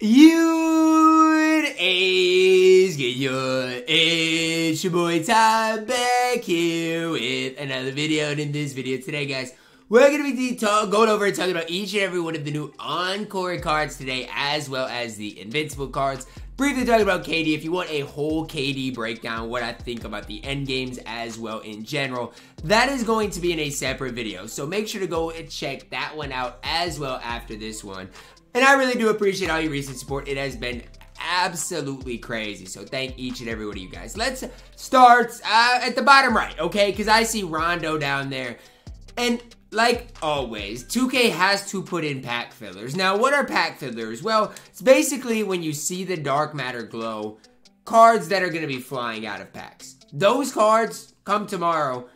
You is get your it's your boy Tom back here with another video. And in this video today, guys, we're gonna be talk, going over and talking about each and every one of the new Encore cards today, as well as the Invincible cards. Briefly talking about KD, if you want a whole KD breakdown, what I think about the end games as well in general, that is going to be in a separate video. So make sure to go and check that one out as well after this one. And I really do appreciate all your recent support. It has been absolutely crazy. So thank each and every one of you guys. Let's start uh, at the bottom right, okay? Because I see Rondo down there. And like always, 2K has to put in pack fillers. Now, what are pack fillers? Well, it's basically when you see the dark matter glow, cards that are going to be flying out of packs. Those cards come tomorrow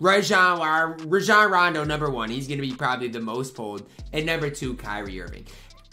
Rajon, Rajon Rondo, number one. He's going to be probably the most pulled. And number two, Kyrie Irving.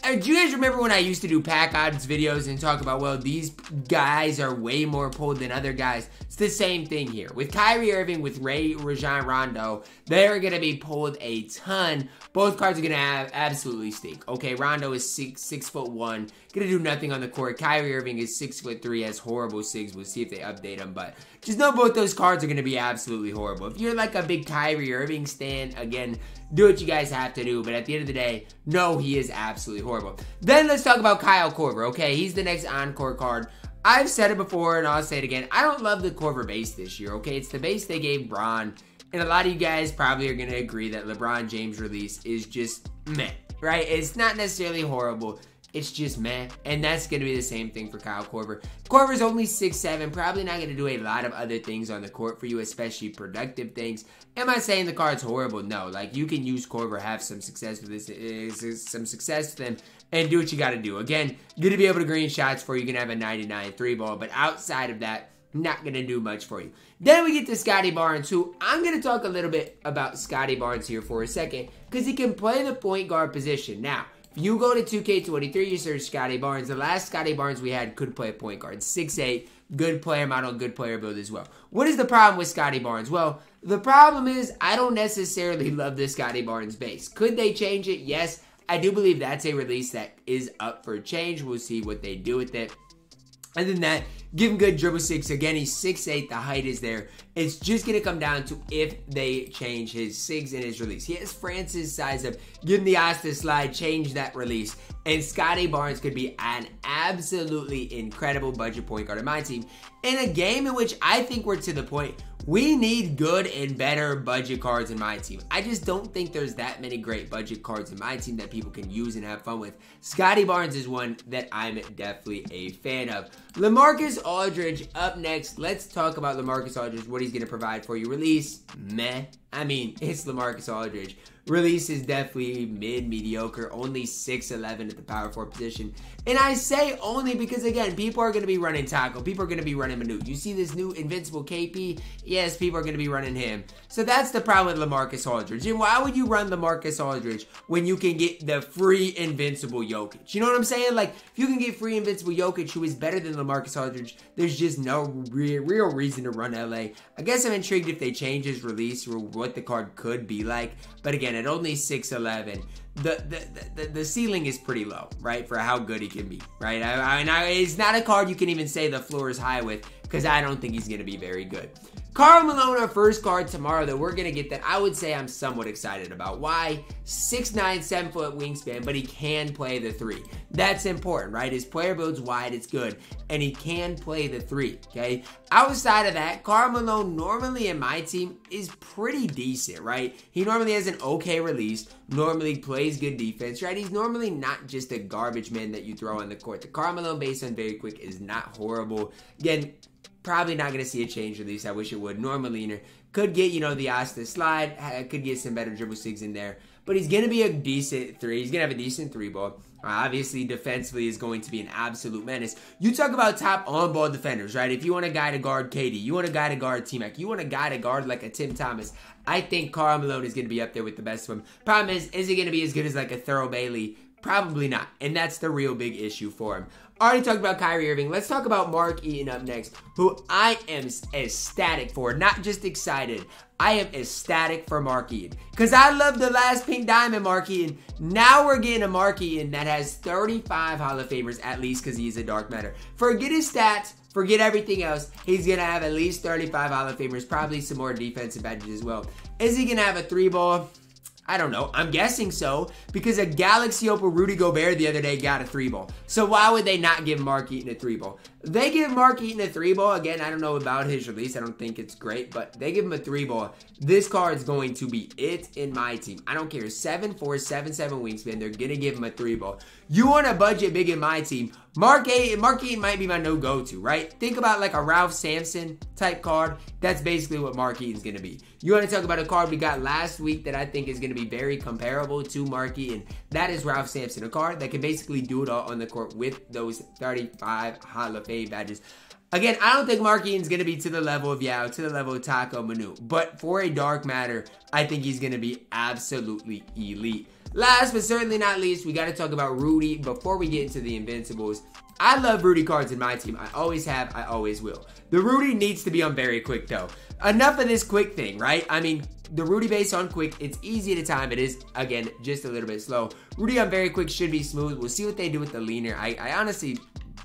Uh, do you guys remember when I used to do pack odds videos and talk about, well, these guys are way more pulled than other guys? It's the same thing here. With Kyrie Irving, with Ray Rajon Rondo, they're going to be pulled a ton. Both cards are going to absolutely stink. Okay, Rondo is six six foot one, to do nothing on the court. Kyrie Irving is six foot three, has horrible SIGs. We'll see if they update him, but just know both those cards are to be absolutely horrible. If you're like a big Kyrie Irving stand, again, do what you guys have to do. But at the end of the day, no, he is absolutely horrible. Then let's talk about Kyle Korver. Okay, he's the next encore card. I've said it before and I'll say it again. I don't love the Korver base this year. Okay, it's the base they gave Bron. And a lot of you guys probably are going to agree that LeBron James release is just meh, right? It's not necessarily horrible. It's just meh. And that's going to be the same thing for Kyle Korver. Korver's only six seven, probably not going to do a lot of other things on the court for you, especially productive things. Am I saying the card's horrible? No. Like, you can use Korver, have some success with this, uh, some success with him, and do what you got to do. Again, going to be able to green shots for you. You can have a 99 three ball, but outside of that, not going to do much for you. Then we get to Scottie Barnes, who I'm going to talk a little bit about Scottie Barnes here for a second, because he can play the point guard position. Now, you go to 2K23, you search Scottie Barnes. The last Scottie Barnes we had could play point guard. 6'8, good player model, good player build as well. What is the problem with Scottie Barnes? Well, the problem is I don't necessarily love this Scottie Barnes base. Could they change it? Yes. I do believe that's a release that is up for change. We'll see what they do with it. Other than that, give him good dribble sigs. Again, he's six eight. The height is there. It's just going to come down to if they change his SIGs and his release. He has Francis size up. Give him the eyes to slide, change that release. And Scottie Barnes could be an absolutely incredible budget point guard in my team. In a game in which I think we're to the point we need good and better budget cards in my team. I just don't think there's that many great budget cards in my team that people can use and have fun with. Scottie Barnes is one that I'm definitely a fan of. LaMarcus Aldridge up next. Let's talk about LaMarcus Aldridge, what he's going to provide for you. Release, meh. I mean, it's LaMarcus Aldridge. Release is definitely mid mediocre, only 6'11 at the power forward position. And I say only because, again, people are going to be running Tacko. People are going to be running Manute. You see this new invincible KP? Yes, people are going to be running him. So that's the problem with LaMarcus Aldridge. And why would you run LaMarcus Aldridge when you can get the free invincible Jokic? You know what I'm saying? Like, if you can get free invincible Jokic, who is better than LaMarcus Aldridge, there's just no re- real reason to run LA. I guess I'm intrigued if they change his release or what the card could be like. But again, at only 6'11, the, the, the, the ceiling is pretty low, right? For how good he can be, right? I, I, I, it's not a card you can even say the floor is high with because I don't think he's going to be very good. Karl Malone, our first card tomorrow that we're going to get that I would say I'm somewhat excited about. Why? 6'9", 7 foot wingspan, but he can play the three. That's important, right? His player build's wide, it's good, and he can play the three, okay? Outside of that, Karl Malone normally in my team is pretty decent, right? He normally has an okay release, normally plays good defense, right? He's normally not just a garbage man that you throw on the court. The Karl Malone based on very quick is not horrible. Again, Probably not going to see a change release. I wish it would. Norma leaner. Could get, you know, the Asta slide. Could get some better dribble sigs in there. But he's going to be a decent three. He's going to have a decent three ball. Uh, obviously, defensively is going to be an absolute menace. You talk about top on-ball defenders, right? If you want a guy to guard KD, you want a guy to guard T-Mac, you want a guy to guard like a Tim Thomas. I think Karl Malone is going to be up there with the best of them. Problem is, is he going to be as good as like a Thurl Bailey? Probably not. And that's the real big issue for him. Already talked about Kyrie Irving. Let's talk about Mark Eaton up next, who I am ecstatic for. Not just excited. I am ecstatic for Mark Eaton. Because I love the last Pink Diamond Mark Eaton. Now we're getting a Mark Eaton that has 35 Hall of Famers at least because he's a dark matter. Forget his stats. Forget everything else. He's going to have at least 35 Hall of Famers, probably some more defensive badges as well. Is he going to have a three ball? I don't know. I'm guessing so because a Galaxy Opal Rudy Gobert the other day got a three ball. So why would they not give Mark Eaton a three ball? They give Mark Eaton a three ball. Again, I don't know about his release. I don't think it's great, but they give him a three ball. This card is going to be it in my team. I don't care. 7 4, 7 7 wingspan. They're going to give him a three ball. You want a budget big in my team. Mark A Mark Eaton might be my no go to, right? Think about like a Ralph Sampson type card. That's basically what Mark Eaton's gonna be. You want to talk about a card we got last week that I think is gonna be very comparable to Mark Eaton. That is Ralph Sampson, a card that can basically do it all on the court with those 35 Hall of Fame badges. Again, I don't think Mark Eaton's going to be to the level of Yao, to the level of Tacko Manu. But for a dark matter, I think he's going to be absolutely elite. Last but certainly not least, we got to talk about Rudy before we get into the Invincibles. I love Rudy cards in my team. I always have, I always will. The Rudy needs to be on very quick though. Enough of this quick thing, right? I mean, the Rudy base on quick, it's easy to time. It is, again, just a little bit slow. Rudy on very quick should be smooth. We'll see what they do with the leaner. I, I honestly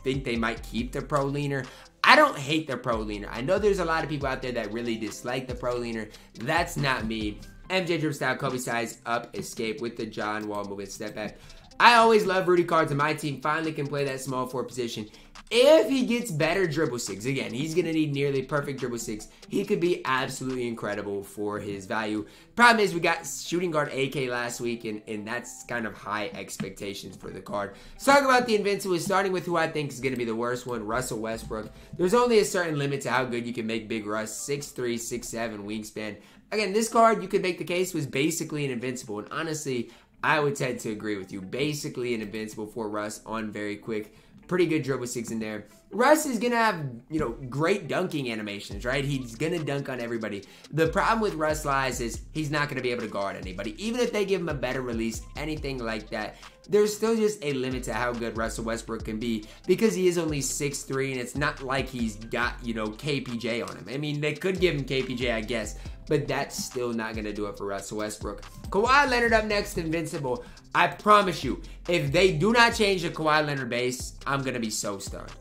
think they might keep the pro leaner. I don't hate the pro leaner. I know there's a lot of people out there that really dislike the pro leaner. That's not me. MJ drip style, Kobe size, up, escape with the John Wall movement, step back. I always love Rudy cards, and my team finally can play that small four position. If he gets better dribble sigs, again, he's going to need nearly perfect dribble sigs. He could be absolutely incredible for his value. Problem is, we got shooting guard AK last week, and, and that's kind of high expectations for the card. Let's talk about the Invincible, starting with who I think is going to be the worst one, Russell Westbrook. There's only a certain limit to how good you can make Big Russ, 6'3", 6'7", wingspan. Again, this card, you could make the case, was basically an Invincible, and honestly, I would tend to agree with you. Basically, an invincible for Russ on very quick. Pretty good dribble sigs in there. Russ is gonna have, you know, great dunking animations, right? He's gonna dunk on everybody. The problem with Russ lies is he's not gonna be able to guard anybody. Even if they give him a better release, anything like that, there's still just a limit to how good Russell Westbrook can be because he is only 6'3 and it's not like he's got, you know, KPJ on him. I mean, they could give him KPJ, I guess, but that's still not going to do it for Russell Westbrook. Kawhi Leonard up next, Invincible. I promise you, if they do not change the Kawhi Leonard base, I'm going to be so stunned.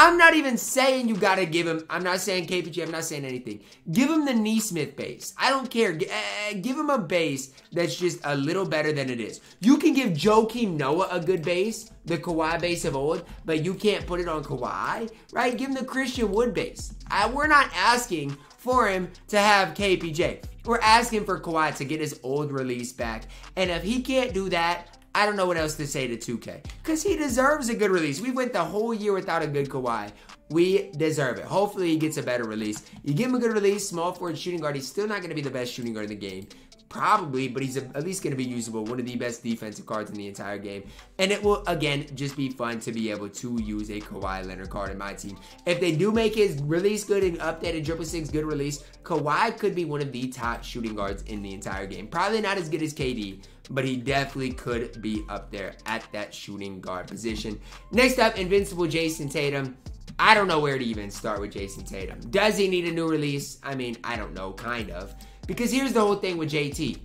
I'm not even saying you got to give him, I'm not saying KPJ, I'm not saying anything. Give him the Nesmith base. I don't care. Uh, give him a base that's just a little better than it is. You can give Joakim Noah a good base, the Kawhi base of old, but you can't put it on Kawhi, right? Give him the Christian Wood base. I, we're not asking for him to have KPJ. We're asking for Kawhi to get his old release back. And if he can't do that, I don't know what else to say to 2K. Because he deserves a good release. We went the whole year without a good Kawhi. We deserve it. Hopefully he gets a better release. You give him a good release, small forward shooting guard. He's still not going to be the best shooting guard in the game. Probably, but he's at least going to be usable. One of the best defensive cards in the entire game. And it will, again, just be fun to be able to use a Kawhi Leonard card in my team. If they do make his release good and updated Triple Six good release, Kawhi could be one of the top shooting guards in the entire game. Probably not as good as KD, but he definitely could be up there at that shooting guard position. Next up, Invincible Jayson Tatum. I don't know where to even start with Jayson Tatum. Does he need a new release? I mean, I don't know, kind of. Because here's the whole thing with JT.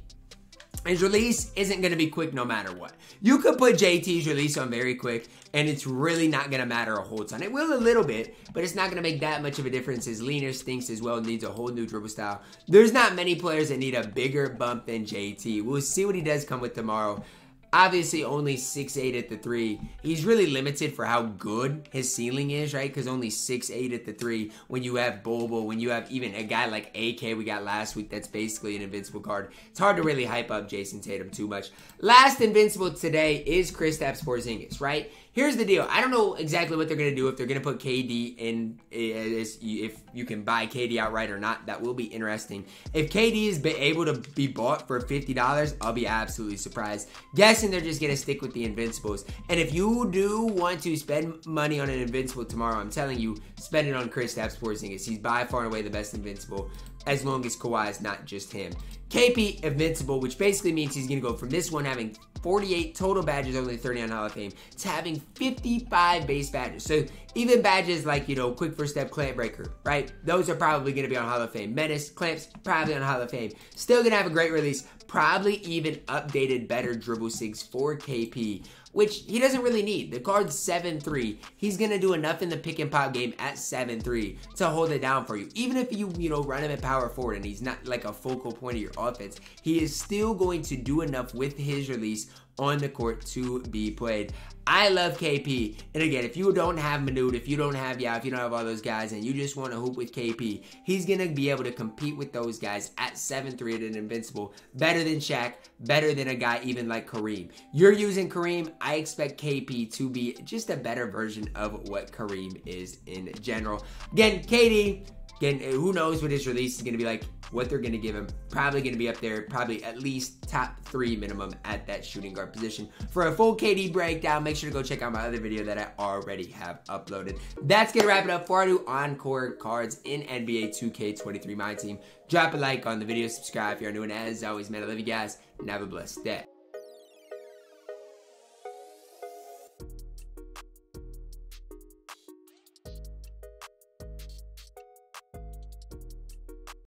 His release isn't going to be quick no matter what. You could put JT's release on very quick, and it's really not going to matter a whole ton. It will a little bit, but it's not going to make that much of a difference. His leaner stinks as well, needs a whole new dribble style. There's not many players that need a bigger bump than JT. We'll see what he does come with tomorrow. Obviously, only six eight at the three. He's really limited for how good his ceiling is, right? Because only six eight at the three. When you have Bobo, when you have even a guy like AK we got last week, that's basically an invincible card. It's hard to really hype up Jayson Tatum too much. Last invincible today is Kristaps Porzingis, right? Here's the deal. I don't know exactly what they're going to do if they're going to put KD in eh, if you can buy KD outright or not. That will be interesting. If KD is able to be bought for $50, I'll be absolutely surprised. Guessing they're just going to stick with the Invincibles. And if you do want to spend money on an Invincible tomorrow, I'm telling you, spend it on Kristaps Porzingis. He's by far and away the best Invincible as long as Kawhi is not just him. KP Invincible, which basically means he's going to go from this one having 48 total badges, only 30 on Hall of Fame, to having 55 base badges. So even badges like, you know, Quick First Step Clamp Breaker, right? Those are probably going to be on Hall of Fame. Menace, Clamps, probably on Hall of Fame. Still going to have a great release. Probably even updated better dribble sigs for KP which he doesn't really need. The card's 7-3. He's going to do enough in the pick and pop game at 7-3 to hold it down for you. Even if you, you know, run him at power forward and he's not like a focal point of your offense, he is still going to do enough with his release on the court to be played. I love KP. And again, if you don't have Manute, if you don't have yeah, if you don't have all those guys and you just want to hoop with KP, he's going to be able to compete with those guys at 7-3 at an invincible. Better than Shaq, better than a guy even like Kareem. You're using Kareem. I expect KP to be just a better version of what Kareem is in general. Again, KD, again, eh, who knows what his release is going to be like what they're going to give him. Probably going to be up there, probably at least top three minimum at that shooting guard position. For a full KD breakdown, make sure to go check out my other video that I already have uploaded. That's going to wrap it up for our new Encore cards in NBA 2K23 My Team. Drop a like on the video, subscribe if you're new, and as always, man, I love you guys, and have a blessed day.